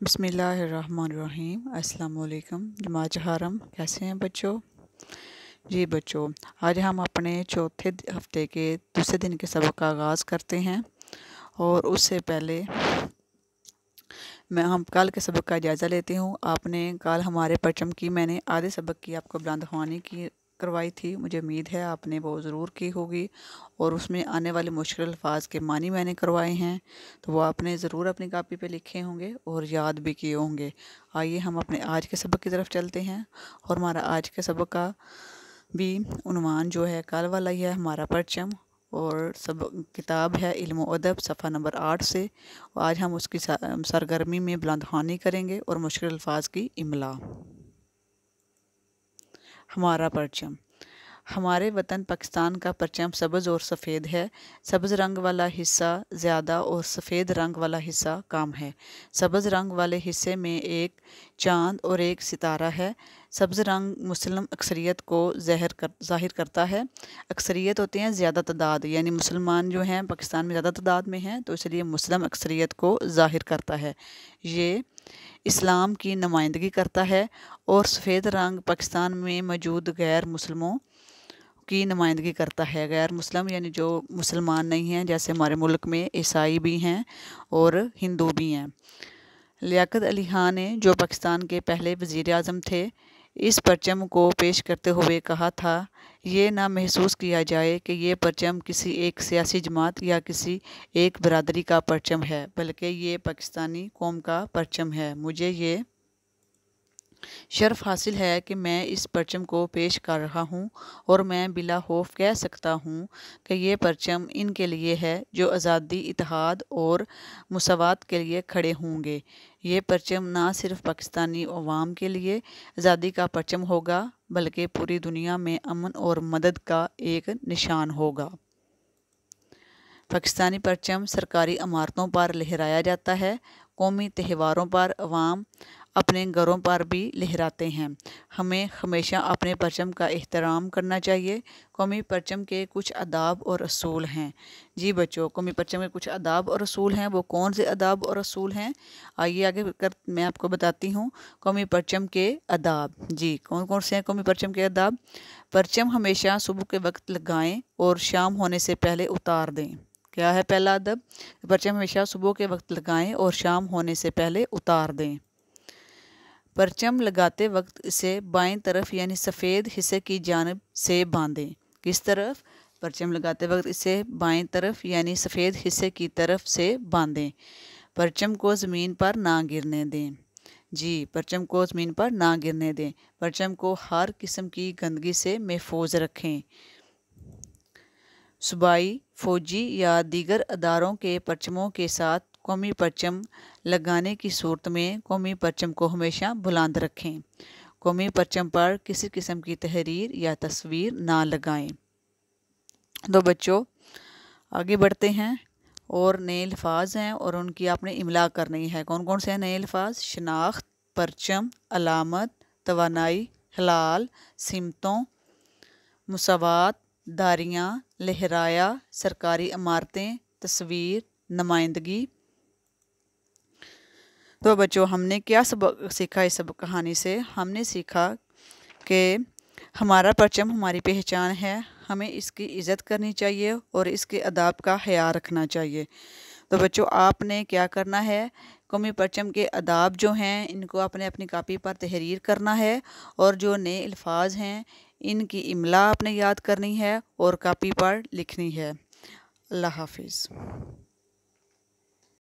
बिसमीम अस्सलाम जमात हरम। कैसे हैं बच्चों? जी बच्चों, आज हम अपने चौथे हफ़्ते के दूसरे दिन के सबक का आगाज़ करते हैं। और उससे पहले मैं, हम कल के सबक का जायज़ा लेती हूँ। आपने कल हमारे परचम की, मैंने आधे सबक की आपको बुलंद खवानी की करवाई थी, मुझे उम्मीद है आपने वो ज़रूर की होगी। और उसमें आने वाले मुश्किल अल्फाज के मानी मैंने करवाए हैं तो वो आपने ज़रूर अपनी कापी पे लिखे होंगे और याद भी किए होंगे। आइए हम अपने आज के सबक की तरफ़ चलते हैं और हमारा आज के सबक का भी उनवान जो है, कल वाला ही है हमारा परचम। और सब किताब है इल्म अदब, सफ़ा नंबर आठ से। आज हम उसकी सरगर्मी में बुलंदहानी करेंगे और मुश्किल अल्फाज की इमला। हमारा परचम हमारे वतन पाकिस्तान का परचम सब्ज़ और सफ़ेद है। सब्ज़ रंग वाला हिस्सा ज़्यादा और सफ़ेद रंग वाला हिस्सा कम है। सब्ज़ रंग वाले हिस्से में एक चाँद और एक सितारा है। सब्ज़ रंग मुस्लिम अक्सरियत को जहर कर, ज़ाहिर करता है। अक्सरियत होते हैं ज़्यादा तादाद, यानी मुसलमान जो हैं पाकिस्तान में ज़्यादा तादाद में हैं तो इसलिए मुस्लिम अक्सरियत को ज़ाहिर करता है। ये इस्लाम की नुमाइंदगी करता है और सफ़ेद रंग पाकिस्तान में मौजूद गैर मुसलमों की नुमाइंदगी करता है। गैर मुस्लिम यानी जो मुसलमान नहीं हैं, जैसे हमारे मुल्क में ईसाई भी हैं और हिंदू भी हैं। लियाकत अली ख़ान ने जो पाकिस्तान के पहले वज़ी अजम थे इस परचम को पेश करते हुए कहा था, ये ना महसूस किया जाए कि यह परचम किसी एक सियासी जमात या किसी एक बरदरी का परचम है, बल्कि ये पाकिस्तानी कौम का परचम है। मुझे ये शर्फ हासिल है कि मैं इस परचम को पेश कर रहा हूँ और मैं बिला खौफ कह सकता हूँ कि ये परचम इनके लिए है जो आज़ादी इतिहाद और मसवात के लिए खड़े होंगे। ये परचम ना सिर्फ़ पाकिस्तानी अवाम के लिए आज़ादी का परचम होगा, बल्कि पूरी दुनिया में अमन और मदद का एक निशान होगा। पाकिस्तानी परचम सरकारी इमारतों पर लहराया जाता है, कौमी त्यौहारों पर अवाम अपने घरों पर भी लहराते हैं। हमें हमेशा अपने परचम का एहतराम करना चाहिए। कौमी परचम के कुछ अदाब और असूल हैं। जी बच्चों, कौमी परचम के कुछ अदाब और असूल हैं। वो कौन से अदाब और असूल हैं? आइए आगे कर, मैं आपको बताती हूँ। कौमी परचम के अदाब जी कौन कौन से हैं कौमी परचम के अदाब परचम हमेशा सुबह के वक्त लगाएँ और शाम होने से पहले उतार दें। क्या है पहला अदब परचम हमेशा सुबह के वक्त लगाएँ और शाम होने से पहले उतार दें। परचम लगाते वक्त इसे बाएँ तरफ़ यानी सफ़ेद हिस्से की जानब से बांधें। किस तरफ़? परचम लगाते वक्त इसे बाएँ तरफ़ यानी सफ़ेद हिस्से की तरफ़ से बांधें। परचम को ज़मीन पर ना गिरने दें। जी, परचम को ज़मीन पर ना गिरने दें। परचम को हर किस्म की गंदगी से महफूज रखें। सूबाई, फ़ौजी या दीगर अदारों के परचमों के साथ कौमी परचम लगाने की सूरत में कौमी परचम को हमेशा बुलंद रखें। कौमी परचम पर किसी किस्म की तहरीर या तस्वीर ना लगाएँ। तो बच्चों, आगे बढ़ते हैं और नए अल्फाज हैं और उनकी आपने इमला करनी है। कौन कौन से हैं नए अल्फाज? शनाख्त, परचम, अलामत तोानाई हलाल, सिमतों, मुसवात, दारियाँ, लहराया, सरकारी इमारतें, तस्वीर, नुमाइंदगी तो बच्चों हमने क्या सबक सीखा इस सब कहानी से, हमने सीखा कि हमारा परचम, हमारी पहचान है, हमें इसकी इज़्ज़त करनी चाहिए और इसके अदाब का ख्याल रखना चाहिए। तो बच्चों, आपने क्या करना है? कौमी परचम के अदाब जो हैं, इनको आपने अपनी कापी पर तहरीर करना है और जो नए अल्फाज हैं, इनकी इमला आपने याद करनी है और कापी पर लिखनी है। अल्लाह हाफिज़।